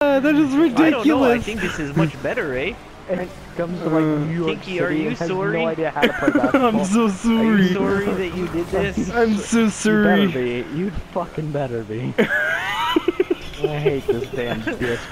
that is ridiculous. I don't know. I think this is much better, eh? And it comes to like uh, New York Kinky, are you has sorry? no idea how to play basketball. I'm so Are you sorry. sorry that you did this? I'm so You better sorry. be. You fucking better be. I hate this damn disc.